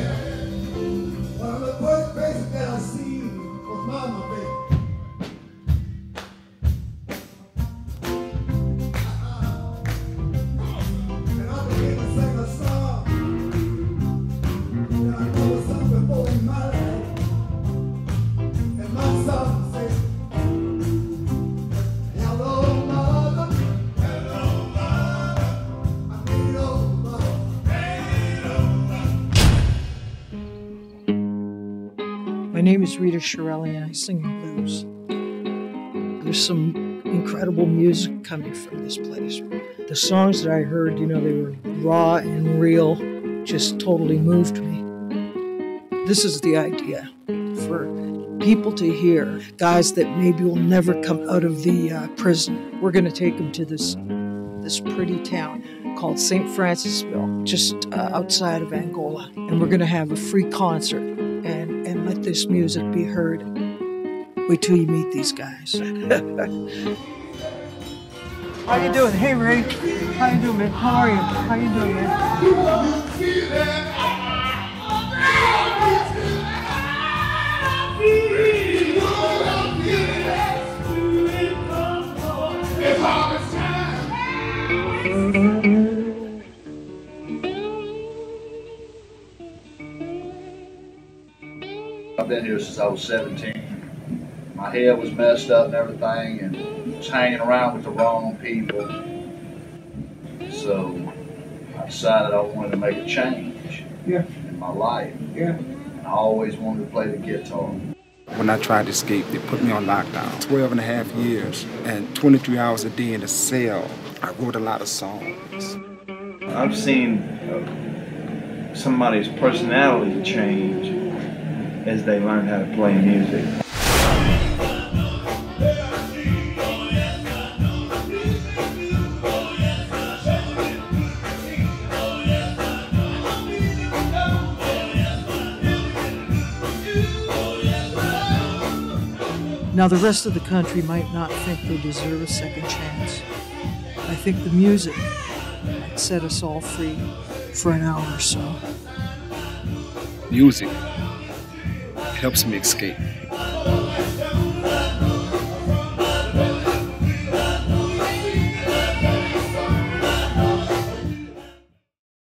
Amen. My name is Rita Chiarelli and I sing the blues. There's some incredible music coming from this place. The songs that I heard, you know, they were raw and real, just totally moved me. This is the idea for people to hear, guys that maybe will never come out of the uh, prison. We're going to take them to this this pretty town called St. Francisville, just uh, outside of Angola, and we're going to have a free concert let this music be heard. Wait till you meet these guys. How you doing? Hey Ray. How you doing, man? How are you? How you doing, man? I've been here since I was 17. My head was messed up and everything, and was hanging around with the wrong people. So I decided I wanted to make a change Yeah. in my life. Yeah. And I always wanted to play the guitar. When I tried to escape, they put me on lockdown. 12 and a half years and 23 hours a day in a cell. I wrote a lot of songs. I've seen uh, somebody's personality change as they learn how to play music. Now, the rest of the country might not think they deserve a second chance. I think the music might set us all free for an hour or so. Music helps me escape.